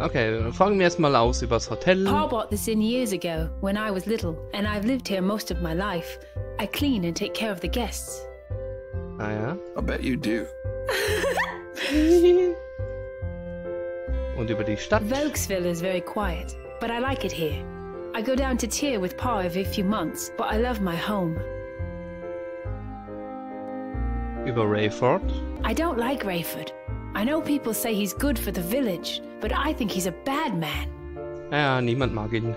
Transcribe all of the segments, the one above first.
Okay, fangen wir erstmal aus übers Hotel. Pa bought this in years ago when I was little, and I've lived here most of my life. I clean and take care of the guests. Ah ja. I bet you do. Und über die Stadt. Volksville is very quiet, but I like it here. I go down to Tier with Pa every few months, but I love my home. Über Rayford. I don't like Rayford. I know people say he's good for the village, but I think he's a bad man. Ja, niemand mag ihn.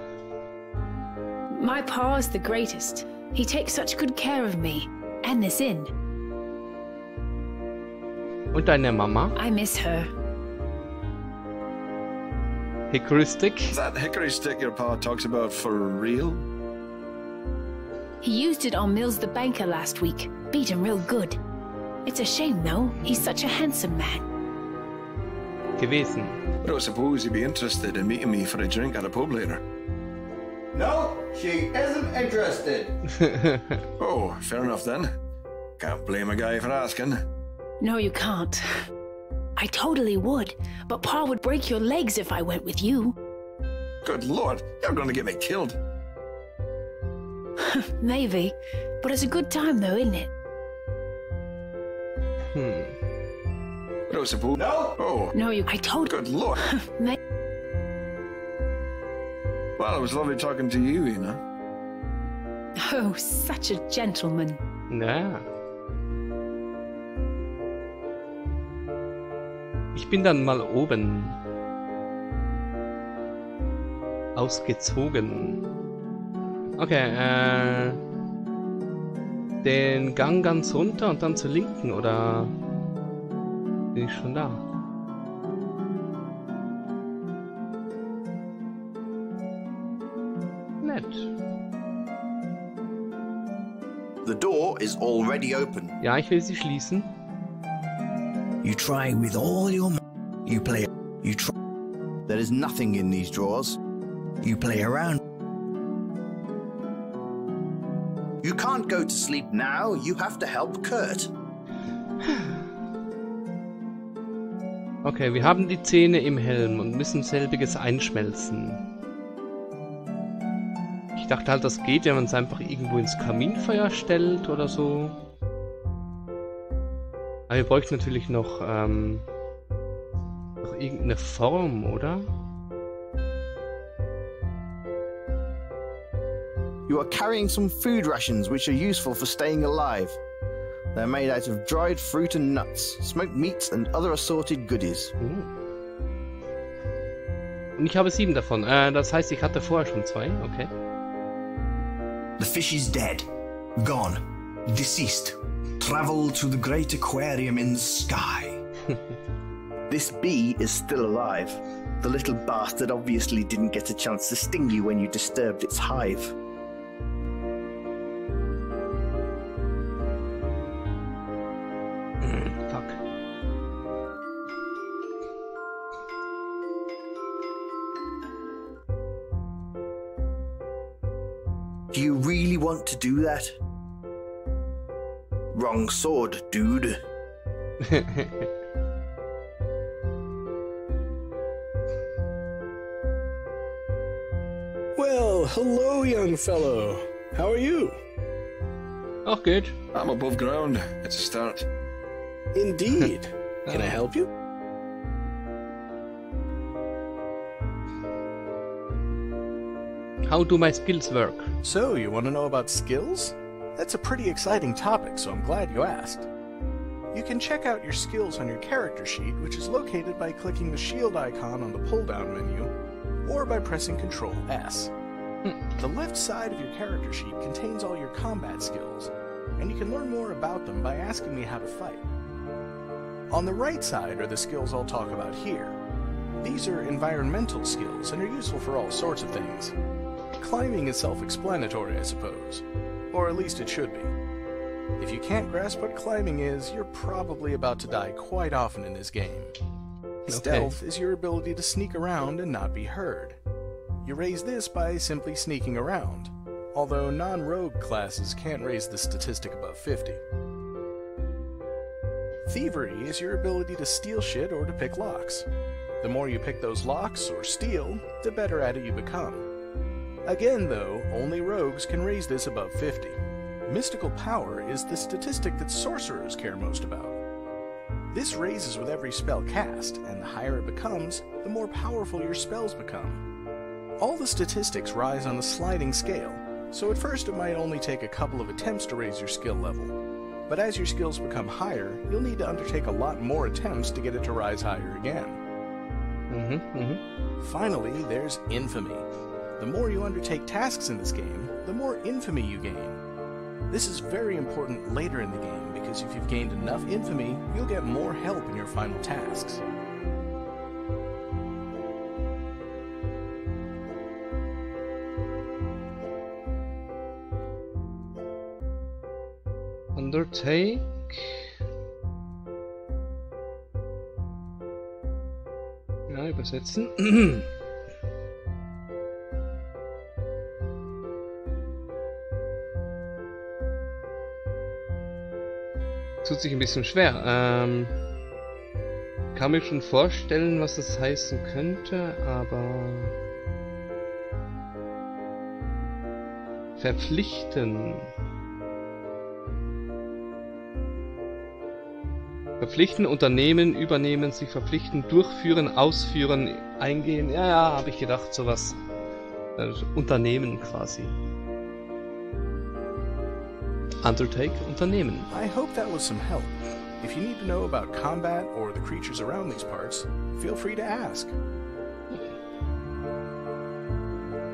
My pa's the greatest. He takes such good care of me and this inn. Und deine Mama? I miss her. Hickory Stick. Is that hickory stick your pa talks about for real? He used it on Mills the banker last week. Beat him real good. It's a shame, though. He's such a handsome man. Gewesen. I don't suppose you'd be interested in meeting me for a drink at a pub later. No, she isn't interested. Oh, fair enough then. Can't blame a guy for asking. No, you can't. I totally would, but Pa would break your legs if I went with you. Good lord, you're going to get me killed. Maybe, but it's a good time, though, isn't it? I don't suppose. No. Oh, No, you. I told. good lord. Well, it was lovely talking to you, Ina. oh, such a gentleman. Ja. Ich bin dann mal oben. Ausgezogen. Okay, äh. Den Gang ganz runter und dann zur linken, oder? Bin ich schon da? Nett. The door is already open. Ja, ich will sie schließen. You try with all your. You play. You try. There is nothing in these drawers. You play around. You can't go to sleep now. You have to help Kurt. Okay, wir haben die Zähne im Helm und müssen selbiges einschmelzen. Ich dachte halt, das geht, wenn man es einfach irgendwo ins Kaminfeuer stellt oder so. Aber wir bräuchten natürlich noch, ähm, noch irgendeine Form, oder? You are carrying some food rations which are useful for staying alive. They're made out of dried fruit and nuts, smoked meats, and other assorted goodies. Und ich habe sieben davon. Äh, das heißt, ich hatte vorher schon zwei. Okay. The fish is dead, gone, deceased, traveled to the great aquarium in the sky. This bee is still alive. The little bastard obviously didn't get a chance to sting you when you disturbed its hive. That? Wrong sword, dude. Well, hello, young fellow. How are you? Oh, good. I'm above ground. It's a start. Indeed. Can I help you? How do my skills work? So, you want to know about skills? That's a pretty exciting topic, so I'm glad you asked. You can check out your skills on your character sheet, which is located by clicking the shield icon on the pull down menu, or by pressing Ctrl S. Hmm. The left side of your character sheet contains all your combat skills, and you can learn more about them by asking me how to fight. On the right side are the skills I'll talk about here. These are environmental skills and are useful for all sorts of things. Climbing is self explanatory, I suppose. Or at least it should be. If you can't grasp what climbing is, you're probably about to die quite often in this game. Stealth is your ability to sneak around and not be heard. You raise this by simply sneaking around, although non rogue classes can't raise the statistic above 50. Thievery is your ability to steal shit or to pick locks. The more you pick those locks or steal, the better at it you become. Again, though, only rogues can raise this above 50. Mystical power is the statistic that sorcerers care most about. This raises with every spell cast, and the higher it becomes, the more powerful your spells become. All the statistics rise on a sliding scale, so at first it might only take a couple of attempts to raise your skill level. But as your skills become higher, you'll need to undertake a lot more attempts to get it to rise higher again. Mhm, mhm. Finally, there's infamy. The more you undertake tasks in this game, the more infamy you gain. This is very important later in the game because if you've gained enough infamy, you'll get more help in your final tasks. Undertake. Ja, übersetzen. Tut sich ein bisschen schwer. Ähm, kann mir schon vorstellen, was das heißen könnte, aber verpflichten. Verpflichten, Unternehmen, übernehmen, sich verpflichten, durchführen, ausführen, eingehen. Ja, ja, habe ich gedacht, sowas. Also Unternehmen quasi. Undertake, Unternehmen. I hope that was some help. If you need to know about combat or the creatures around these parts, feel free to ask.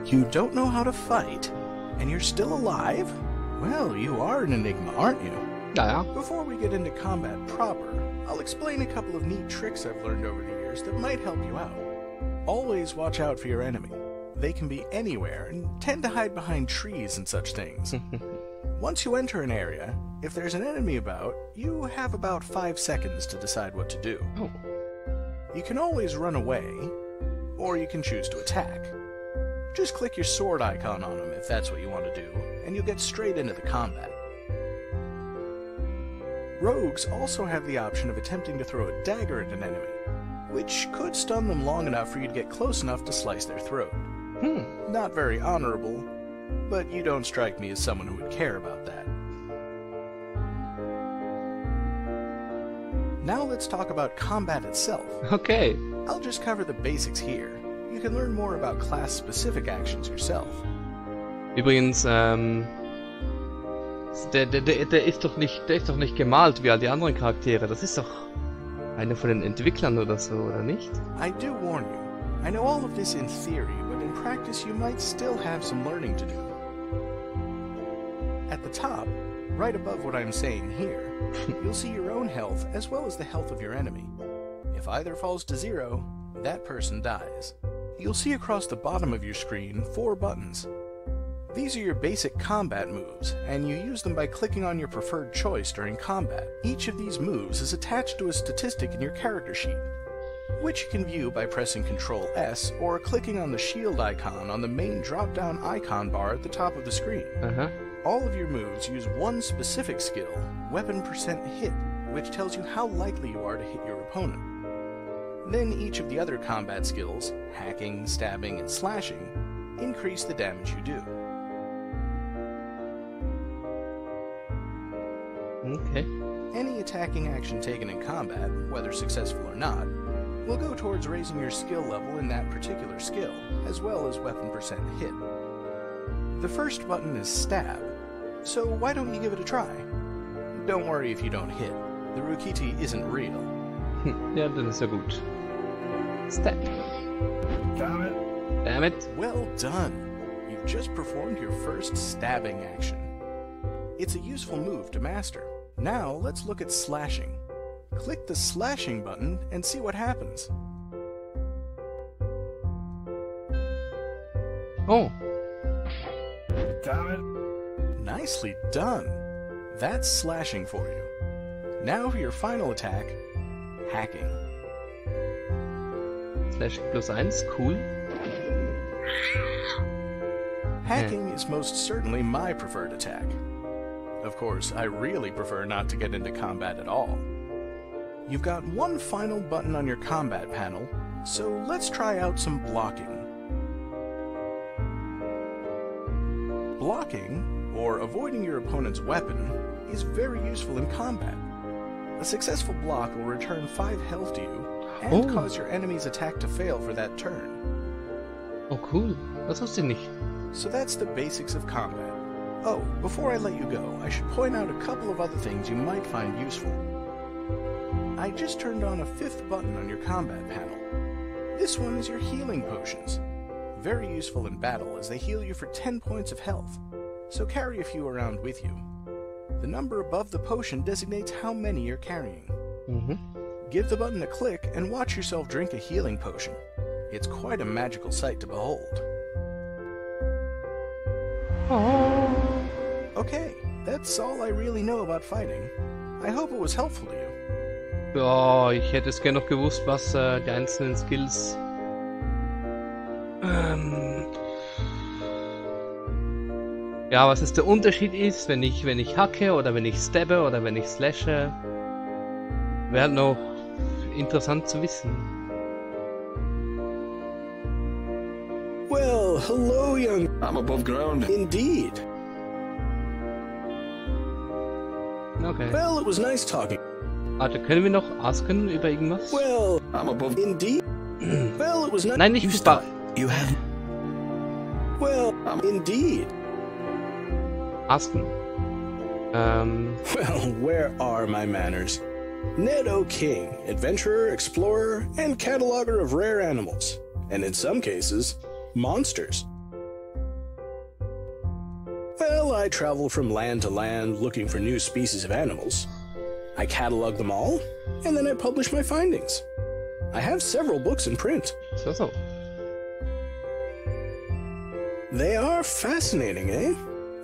You don't know how to fight, and you're still alive? Well, you are an enigma, aren't you? Ja. Before we get into combat proper, I'll explain a couple of neat tricks I've learned over the years that might help you out. Always watch out for your enemy. They can be anywhere and tend to hide behind trees and such things. Once you enter an area, if there's an enemy about, you have about five seconds to decide what to do. Oh. You can always run away, or you can choose to attack. Just click your sword icon on them if that's what you want to do, and you'll get straight into the combat. Rogues also have the option of attempting to throw a dagger at an enemy, which could stun them long enough for you to get close enough to slice their throat. Hmm. Not very honorable, but you don't strike me as someone who would care about that. Now let's talk about combat itself. Okay. I'll just cover the basics here. You can learn more about class-specific actions yourself. Übrigens, ähm. Der, der, der, ist doch nicht, der ist doch nicht gemalt wie all die anderen Charaktere. Das ist doch einer von den Entwicklern oder so, oder nicht? I do warn you, I know all of this in theory, in practice you might still have some learning to do. At the top, right above what I'm saying here, you'll see your own health as well as the health of your enemy. If either falls to zero, that person dies. You'll see across the bottom of your screen four buttons. These are your basic combat moves, and you use them by clicking on your preferred choice during combat. Each of these moves is attached to a statistic in your character sheet, which you can view by pressing Ctrl S or clicking on the shield icon on the main drop down icon bar at the top of the screen. Aha. All of your moves use one specific skill, weapon percent hit, which tells you how likely you are to hit your opponent. Then each of the other combat skills, hacking, stabbing, and slashing, increase the damage you do. Okay. Any attacking action taken in combat, whether successful or not, will go towards raising your skill level in that particular skill, as well as weapon percent hit. The first button is stab, so why don't you give it a try? Don't worry if you don't hit. The Rukiti isn't real. Hm, Ja, dann ist ja gut. Stab. Damn it. Damn it. Well done! You've just performed your first stabbing action. It's a useful move to master. Now let's look at slashing. Click the slashing button and see what happens. Oh. Damn it. Nicely done! That's slashing for you. Now for your final attack, hacking. Slash plus eins. Cool. Hacking is most certainly my preferred attack. Of course, I really prefer not to get into combat at all. You've got one final button on your combat panel, So let's try out some blocking. Blocking, or avoiding your opponent's weapon, is very useful in combat. A successful block will return 5 health to you and Oh. cause your enemy's attack to fail for that turn. Oh cool, das wusste ich nicht. So that's the basics of combat. Oh, before I let you go, I should point out a couple of other things you might find useful. I just turned on a fifth button on your combat panel. This one is your healing potions. Very useful in battle as they heal you for 10 points of health, so carry a few around with you. The number above the potion designates how many you're carrying. Mhm. Give the button a click and watch yourself drink a healing potion. It's quite a magical sight to behold. Okay, that's all I really know about fighting. I hope it was helpful to you. Ja, ich hätte es gerne noch gewusst, was äh, die einzelnen Skills. Ähm, ja, was es der Unterschied ist, wenn ich, wenn ich hacke oder wenn ich stabbe oder wenn ich slashe. Wäre noch interessant zu wissen. Well, hello, young. I'm above ground. Indeed. Okay. Well, it was nice talking. Warte, können wir noch asken über irgendwas? Well, I'm above. indeed. well, it was nice. Nein, nicht You über. start. You have. Well, indeed. Asken. Ähm, Well, where are my manners? Ned O'King, adventurer, explorer, and cataloger of rare animals, and in some cases, monsters. Well, I travel from land to land looking for new species of animals. I catalog them all, and then I publish my findings. I have several books in print. so, so. They are fascinating, eh?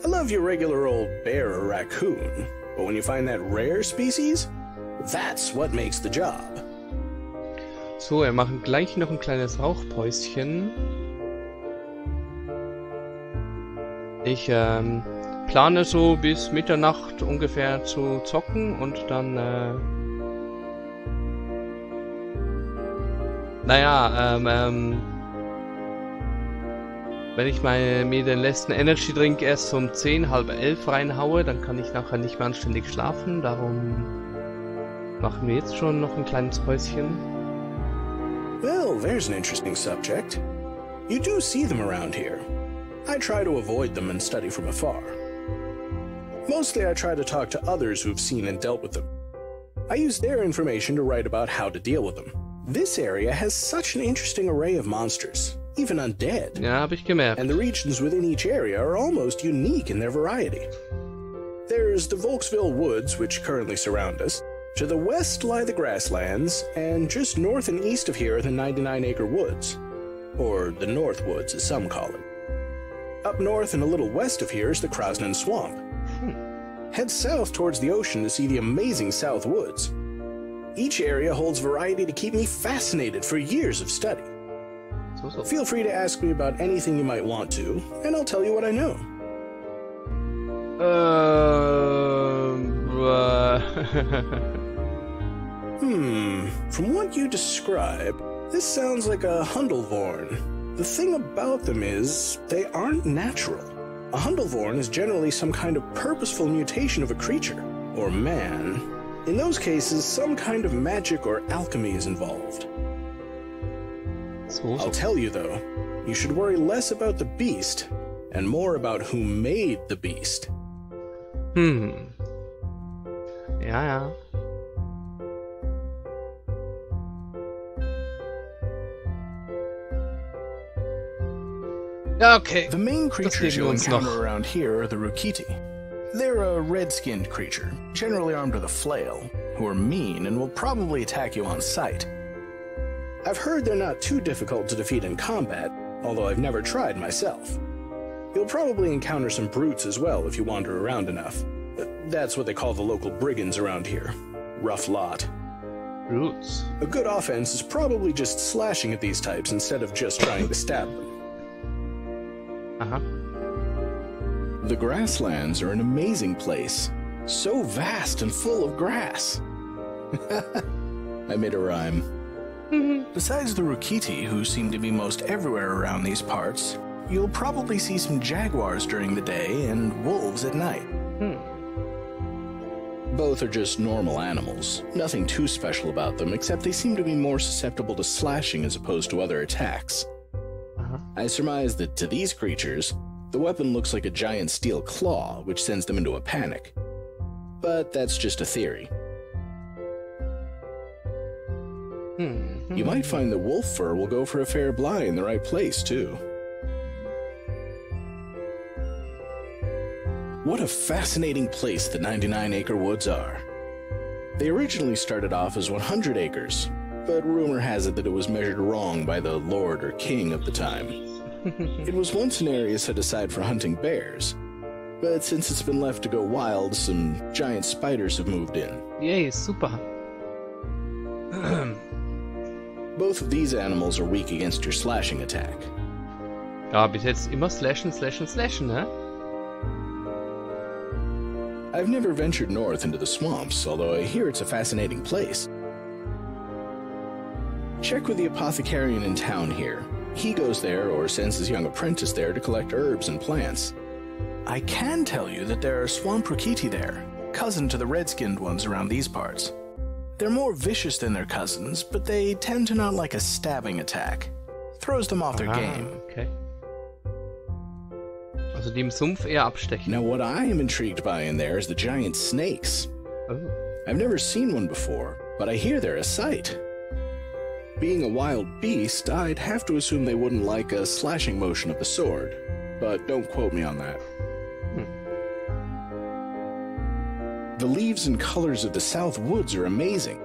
I love your regular old bear or raccoon, but when you find that rare species, that's what makes the job. So, wir machen gleich noch ein kleines Rauchpäuschen. Ich ähm, plane so bis Mitternacht ungefähr zu zocken und dann, äh, naja, ähm, ähm, wenn ich mal, mir den letzten Energy Drink erst um 10, halb 11 reinhaue, dann kann ich nachher nicht mehr anständig schlafen. Darum machen wir jetzt schon noch ein kleines Päuschen. Well, there's an interesting subject. You do see them around here. I try to avoid them and study from afar. Mostly, I try to talk to others who've seen and dealt with them. I use their information to write about how to deal with them. This area has such an interesting array of monsters, even undead. Ja, ich gemerkt. and the regions within each area are almost unique in their variety. There's the Volksville Woods, which currently surround us. To the west lie the grasslands, and just north and east of here are the 99 acre woods, or the North Woods as some call it. Up north and a little west of here is the Krosnan Swamp. Head south towards the ocean to see the amazing South Woods. Each area holds variety to keep me fascinated for years of study. So, so. Feel free to ask me about anything you might want to, and I'll tell you what I know. Ähm, äh, Hmm, from what you describe, this sounds like a Hundelvorn. The thing about them is, they aren't natural. A Hundelvorn is generally some kind of purposeful mutation of a creature, or man. In those cases, some kind of magic or alchemy is involved. so, I'll tell you though, you should worry less about the beast and more about who made the beast. Hmm. Yeah, ja. Okay. The main creatures you'll encounter noch. around here are the Rukiti. They're a red-skinned creature, generally armed with a flail, who are mean and will probably attack you on sight. I've heard they're not too difficult to defeat in combat, although I've never tried myself. You'll probably encounter some brutes as well if you wander around enough. That's what they call the local brigands around here. Rough lot. Brutes. A good offense is probably just slashing at these types instead of just trying to stab them. Aha. The grasslands are an amazing place. So vast and full of grass. I made a rhyme. Besides the Rukiti, who seem to be most everywhere around these parts, you'll probably see some jaguars during the day and wolves at night. Hmm. Both are just normal animals. Nothing too special about them, except they seem to be more susceptible to slashing as opposed to other attacks. I surmise that to these creatures, the weapon looks like a giant steel claw, which sends them into a panic. But that's just a theory. Hmm. You might find that wolf fur will go for a fair bly in the right place, too. What a fascinating place the 99 acre woods are. They originally started off as 100 acres, but rumor has it that it was measured wrong by the lord or king of the time. It was once an area set aside for hunting bears, but since it's been left to go wild, some giant spiders have moved in. Yay, super. Both of these animals are weak against your slashing attack. Ja, bis jetzt immer slashen, slashen, slashen, ne? I've never ventured north into the swamps, although I hear it's a fascinating place. Check with the apothecarian in town here. He goes there or sends his young apprentice there to collect herbs and plants. I can tell you that there are swamp rukiti there, cousin to the red-skinned ones around these parts. They're more vicious than their cousins, but they tend to not like a stabbing attack. Throws them off their Ah, game. Okay. Also die im Sumpf eher abstechen. Now, what I am intrigued by in there is the giant snakes. Oh. I've never seen one before, but I hear they're a sight. Being a wild beast, I'd have to assume they wouldn't like a slashing motion of the sword, but don't quote me on that. Hmm. The leaves and colors of the South Woods are amazing.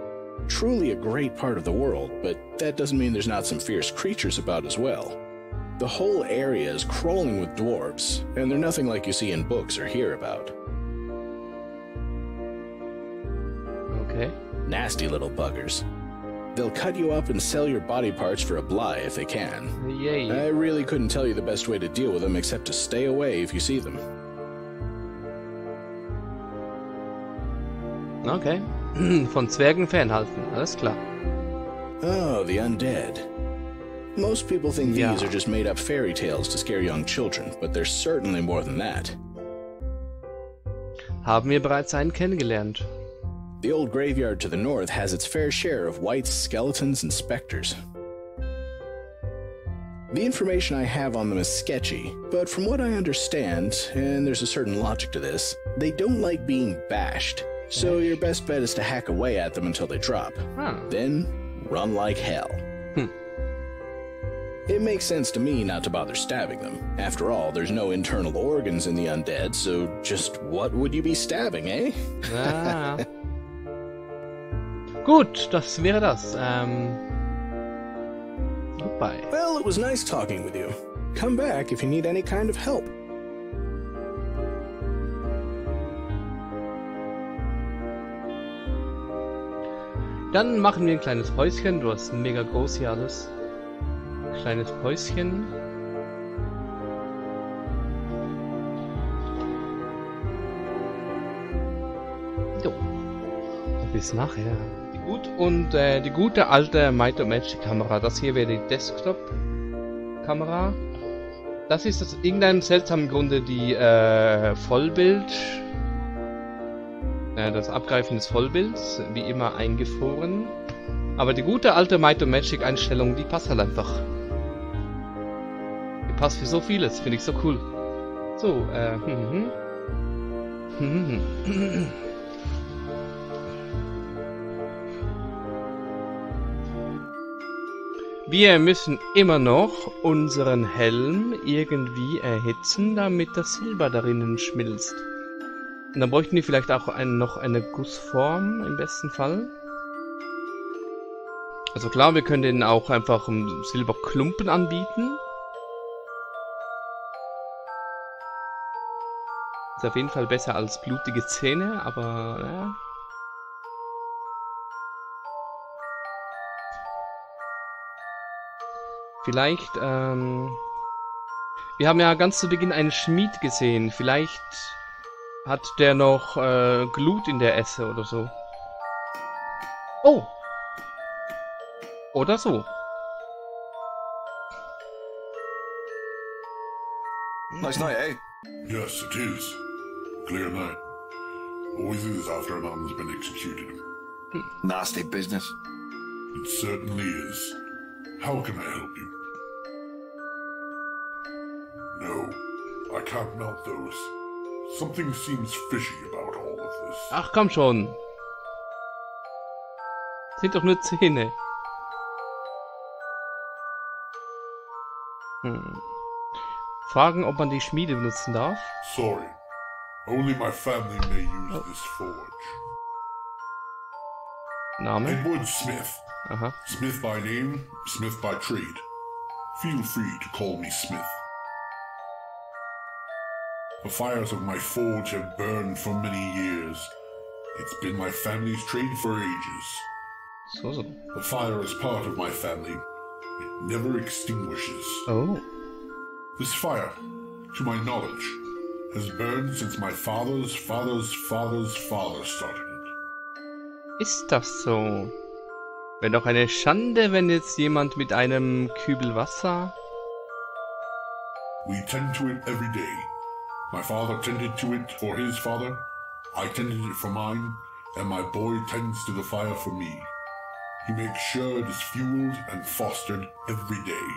Truly a great part of the world, but that doesn't mean there's not some fierce creatures about as well. The whole area is crawling with dwarves, and they're nothing like you see in books or hear about. Okay. Nasty little buggers. They'll cut you up and sell your body parts for a bly if they can. I really couldn't tell you the best way to deal with them except to stay away if you see them. Okay. Von Zwergen fernhalten, alles klar. Oh, the undead. Most people think Yeah. these are just made up fairy tales to scare young children, but they're certainly more than that. Haben wir bereits einen kennengelernt. The old graveyard to the north has its fair share of wights, skeletons, and specters. The information I have on them is sketchy, but from what I understand, and there's a certain logic to this, they don't like being bashed. So your best bet is to hack away at them until they drop. Ah. Then run like hell. Hmm. It makes sense to me not to bother stabbing them. After all, there's no internal organs in the undead, so just what would you be stabbing, eh? Ah. Gut, das wäre das. Ähm. Goodbye. Well, it was nice talking with you. Come back if you need any kind of help. Dann machen wir ein kleines Päuschen. Du hast mega groß hier alles. Kleines Päuschen. Jo. Bis nachher. Gut, und äh, die gute alte Might Magic Kamera. Das hier wäre die Desktop-Kamera. Das ist aus irgendeinem seltsamen Grunde die äh, Vollbild äh, das Abgreifen des Vollbilds, wie immer eingefroren. Aber die gute alte Might Magic Einstellung, die passt halt einfach. Die passt für so vieles, finde ich so cool. So, äh, hm, hm, Wir müssen immer noch unseren Helm irgendwie erhitzen, damit das Silber darinnen schmilzt. Und dann bräuchten die vielleicht auch ein, noch eine Gussform im besten Fall. Also klar, wir können denen auch einfach um Silberklumpen anbieten. Ist auf jeden Fall besser als blutige Zähne, aber naja. Vielleicht, ähm... Wir haben ja ganz zu Beginn einen Schmied gesehen. Vielleicht hat der noch äh, Glut in der Esse oder so. Oh! Oder so. Nice night, eh? Yes, it is. Clear night. Always is after a man has been executed. Nasty business. It certainly is. How can I help you? No, I can't melt those. Something seems fishy about all of this. Ach, komm schon. Sind doch nur Zähne. Hm. Fragen, ob man die Schmiede benutzen darf. Sorry. Only my family may use this forge. Name? Edward Smith. Aha. Smith by name, Smith by trade. Feel free to call me Smith. The fires of my forge have burned for many years. It's been my family's trade for ages. So, so. The fire is part of my family. It never extinguishes. Oh. This fire, to my knowledge, has burned since my father's father's father's father started it. Ist das so? Wäre doch eine Schande, wenn jetzt jemand mit einem Kübel Wasser... We tend to it every day. My father tended to it for his father, I tended it for mine, and my boy tends to the fire for me. He makes sure it is fueled and fostered every day.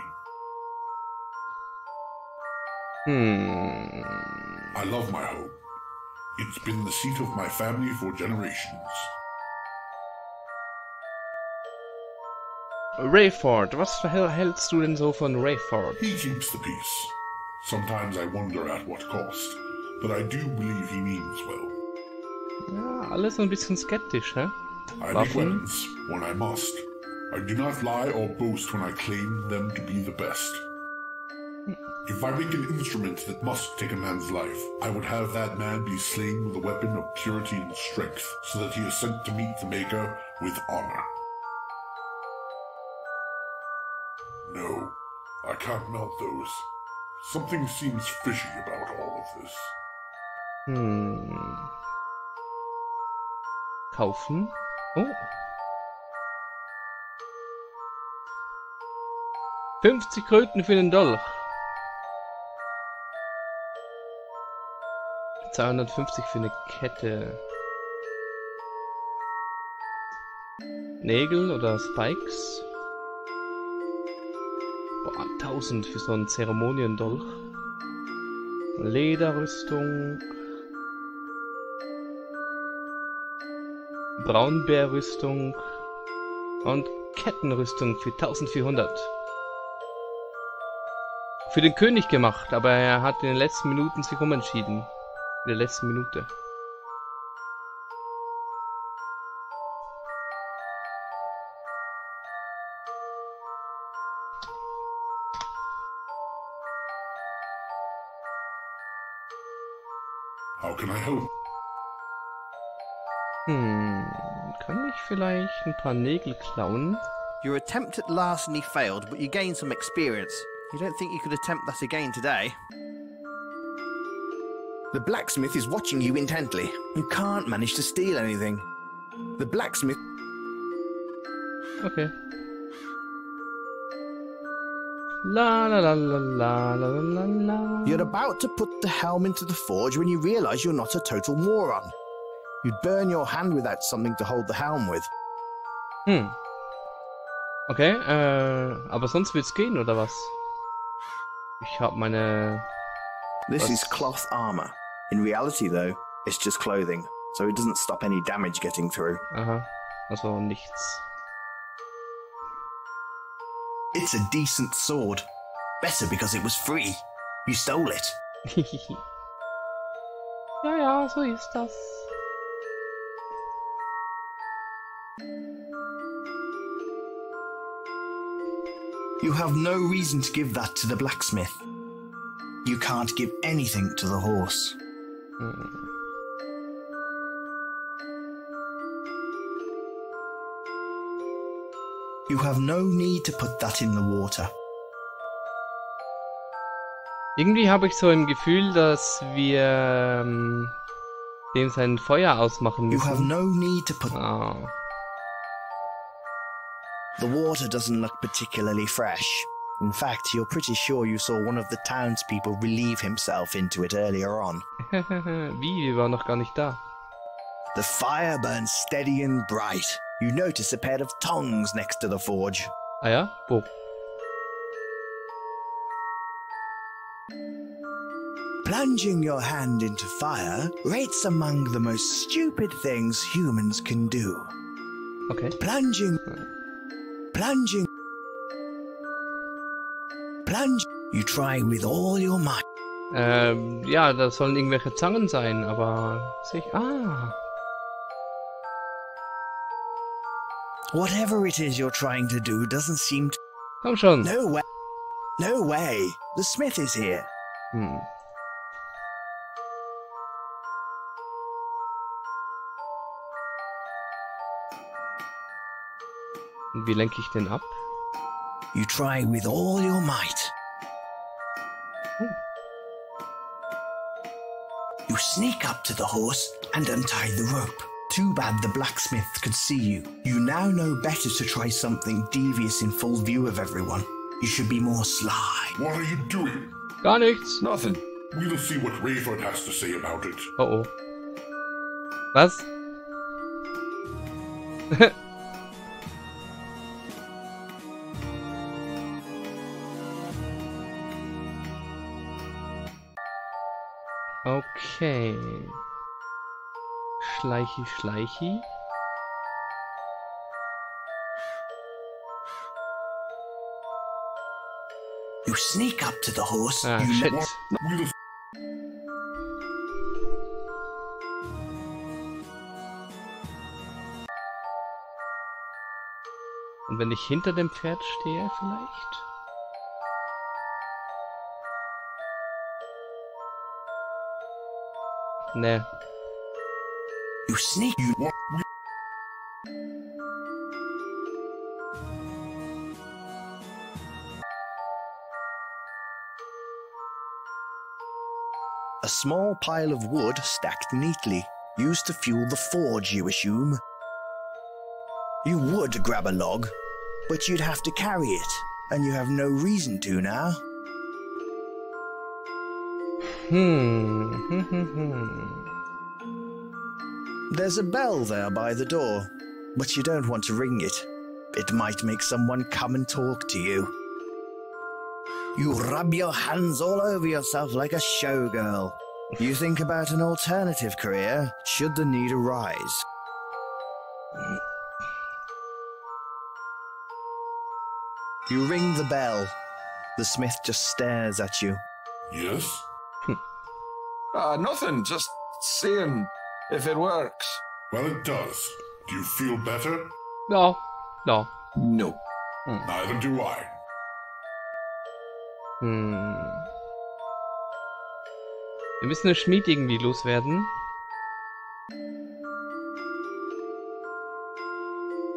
Hmm. I love my home. It's been the seat of my family for generations. Rayford, was hältst du denn so von Rayford? He keeps the peace. Sometimes I wonder at what cost, but I do believe he means well. Ja, alles ein bisschen skeptisch, hä? I make weapons when I must. I do not lie or boast when I claim them to be the best. If I make an instrument that must take a man's life, I would have that man be slain with a weapon of purity and strength, so that he is sent to meet the Maker with honor. No, I can't melt those. Something seems fishy about all of this. Hm. Kaufen? Oh. 50 Kröten für den Dolch. 250 für eine Kette. Nägel oder Spikes? Boah, 1000 für so einen Zeremoniendolch. Lederrüstung. Braunbärrüstung. Und Kettenrüstung für 1400. Für den König gemacht, aber er hat in den letzten Minuten sich umentschieden. In der letzten Minute. Vielleicht ein paar Nägel klauen? Your attempt at larceny failed, but you gained some experience. You don't think you could attempt that again today? The blacksmith is watching you intently. You can't manage to steal anything. The blacksmith Okay. La la la la la la la la. You're about to put the helm into the forge when you realise you're not a total moron. You'd burn your hand without something to hold the helm with. Hm. Okay, äh, aber sonst wird's gehen, oder was? Ich hab meine... This is That's- cloth armor. In reality, though, it's just clothing, so it doesn't stop any damage getting through. Aha, also nichts. It's a decent sword. Better because it was free. You stole it. ja, ja, so ist das. You have no reason to give that to the blacksmith. You can't give anything to the horse. Hm. You have no need to put that in the water. Irgendwie habe ich so im Gefühl, dass wir ähm, dem sein Feuer ausmachen You have müssen. no need to put. Ah, The water doesn't look particularly fresh. In fact, you're pretty sure you saw one of the townspeople relieve himself into it earlier on. Wie? Wir waren noch gar nicht da. The fire burns steady and bright. You notice a pair of tongs next to the forge. Ah ja? Wo? Plunging your hand into fire rates among the most stupid things humans can do. Okay. Plunging. Plunging. Plunge. You try with all your might. Ähm, ja, das sollen irgendwelche Zangen sein, aber sehe ich. Ah. Whatever it is you're trying to do doesn't seem to. Komm schon. No way. No way. The smith is here. Hm. Und wie lenke ich den ab? You try with all your might. Hm. You sneak up to the horse and untie the rope. Too bad the blacksmith could see you. You now know better to try something devious in full view of everyone. You should be more sly. What are you doing? Gar nichts. Nothing. We'll see what Rayford has to say about it. Oh oh. Was? okay. Schleichi, Schleichi. You sneak up to the horse. Ah, you shit. Und wenn ich hinter dem Pferd stehe, vielleicht? Ne. You sneak. You? A small pile of wood stacked neatly, used to fuel the forge, you assume. You would grab a log, but you'd have to carry it, and you have no reason to now. Hmm. There's a bell there by the door, but you don't want to ring it. It might make someone come and talk to you. You rub your hands all over yourself like a showgirl. You think about an alternative career should the need arise. You ring the bell. The smith just stares at you. Yes? Ah, nothing. Just seeing if it works. Well, it does. Do you feel better? Ja. Ja. No. Neither do I. Hm. Wir müssen den Schmied irgendwie loswerden.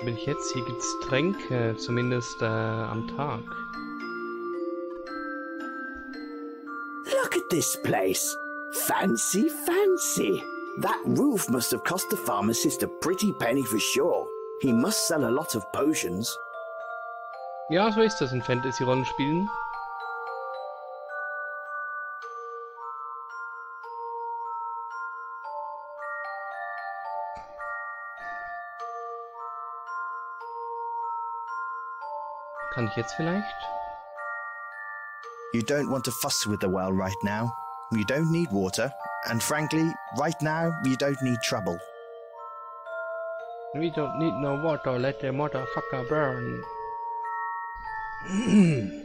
Bin ich jetzt? Hier gibt's Tränke, zumindest äh, am Tag. Look at this place. Fancy, fancy. That roof must have cost the pharmacist a pretty penny for sure. He must sell a lot of potions. Ja, so ist das in Fantasy-Rollenspielen. Kann ich jetzt vielleicht? You don't want to fuss with the well right now. You don't need water. And frankly, right now, you don't need trouble. We don't need no water, let the motherfucker burn.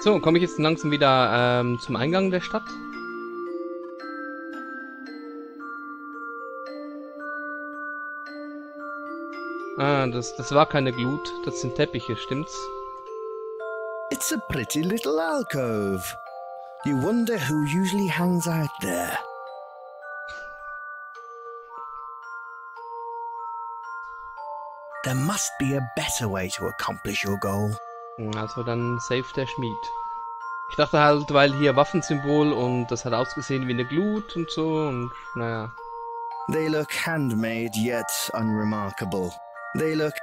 So, komme ich jetzt langsam wieder ähm, zum Eingang der Stadt? Ah, das, das war keine Glut, das sind Teppiche, stimmt's? It's a pretty little alcove. You wonder who usually hangs out there. There must be a better way to accomplish your goal. Hm, Also dann safe der Schmied. Ich dachte halt, weil hier Waffensymbol und das hat ausgesehen wie eine Glut und so und naja. They look handmade yet unremarkable. They look